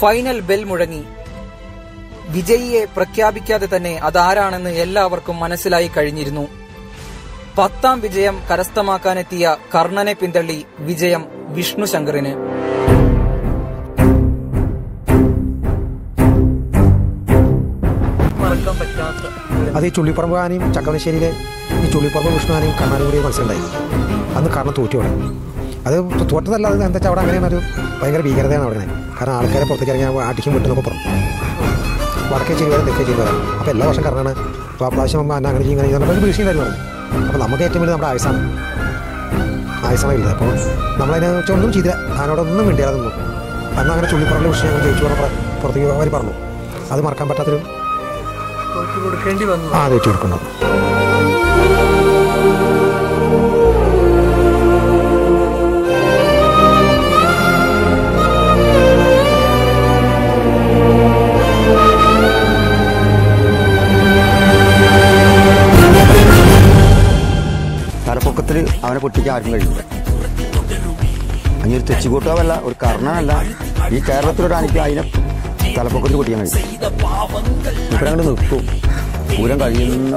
Final bell മുഴങ്ങി. വിജയിയെ പ്രഖ്യാപിക്കാതെ തന്നെ അതാരാണെന്ന് എല്ലാവർക്കും മനസ്സിലായി കഴിഞ്ഞിരുന്നു. പത്താം വിജയം കരസ്ഥമാക്കാനെത്തിയ കർണനെ പിന്തള്ളി വിജയം വിഷ്ണു ശങ്കറിന്. മറക്കാൻ പറ്റാത്ത അത് ഈ ചുള്ളിപ്പറമ്പ് ആനയും ചക്കവനശ്ശേരിയിലെ ഈ ചുള്ളിപ്പറമ്പ് വിഷ്ണു ആനയും കർണാനും കൂടി മത്സരമുണ്ടായി അന്ന് കാരണം തോറ്റുവിടെ അത് തോറ്റതല്ല അത് എന്താ വെച്ചാൽ അവിടെ അങ്ങനെ ഒരു ഭയങ്കര ഭീകരതയാണ് അവിടെ. കാരണം ആൾക്കാരെ പുറത്തേക്ക് ഇറങ്ങി അടിക്കും വിട്ടെന്നൊക്കെ പറഞ്ഞു. വടക്കേ ചെയ്തു വരാം തെക്കേ ചെയ്തു വരാം. അപ്പോൾ എല്ലാ വർഷം കാരണമാണ് അപ്പോൾ ആ പ്രാവശ്യം അമ്മ അങ്ങനെ ചെയ്യും, ഇങ്ങനെ ചെയ്യുന്ന എന്നൊക്കെ ഒരു ഭീഷണി ഉണ്ടായിരുന്നു പറഞ്ഞു അപ്പോൾ നമുക്ക് ഏറ്റവും വലിയ നമ്മുടെ ആയുസാണ്. ആയുസാണ് ഇല്ല അപ്പോൾ നമ്മളതിനെ ഒന്നും ചെയ്തില്ല. ആനോടൊന്നും വേണ്ടിയാതെ നിന്നു. അന്ന് അങ്ങനെ ചുള്ളിപ്പറമ്പിലെ വിഷയം ഞങ്ങൾ ജയിച്ചു പറഞ്ഞ പുറത്തേക്ക് അവർ പറഞ്ഞു. അത് മറക്കാൻ പറ്റാത്തൊരു തോറ്റു കൊടുക്കേണ്ടി വന്നു. ആ ജയിച്ചു കൊടുക്കണം തലപ്പൊക്കത്തിൽ അവനെ പൊട്ടിക്കാൻ ആർക്കും കഴിയില്ല. അങ്ങനെ ഒരു തെച്ചുകൂട്ടാവല്ല ഒരു കർണനല്ല. ഈ കേരളത്തിലൊരു ആനയ്ക്ക് അതിനെ തലപ്പൊക്കത്തിൽ പൊട്ടിക്കാൻ കഴിയും. ഇവരങ്ങോട്ട് നിൽക്കും പൂരം കഴിയുന്ന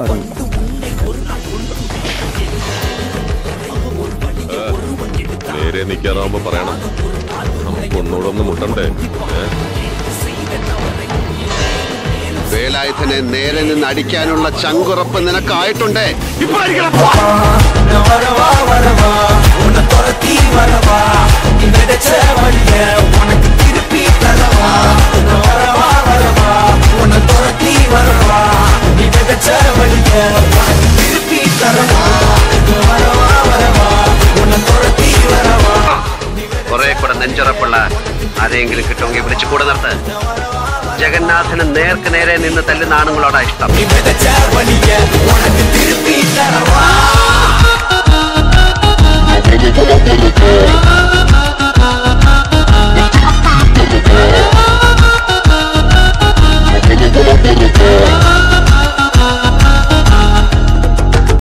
നേരെ നിൽക്കാറാവുമ്പോ പറയണം. നമുക്ക് ഒന്നുകൂടെ ഒന്ന് മുട്ടണ്ടേ? വേലായുധനെ നേരെ നിന്ന് അടിക്കാനുള്ള ചങ്കുറപ്പ് നിനക്കായിട്ടുണ്ടേ? ഇപ്പൊ അടിക്കണം കുറെ കൂടെ നെഞ്ചുറപ്പുള്ള ആരെങ്കിലും കിട്ടുമെങ്കിൽ വിളിച്ചു കൂടെ നിർത്ത്. ജഗന്നാഥന് നേർക്ക് നേരെ നിന്ന് തല്ലുന്ന ആണുങ്ങളോടാ ഇഷ്ടം.